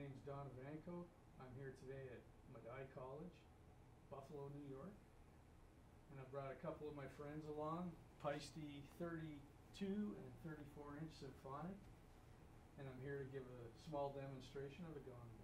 name is Don Ivanco. I'm here today at Medaille College, Buffalo, New York. And I brought a couple of my friends along, Paiste 32 and 34 inch symphonic. And I'm here to give a small demonstration of a gong.